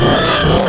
¡Suscríbete!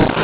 Yeah.